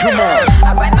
Come on.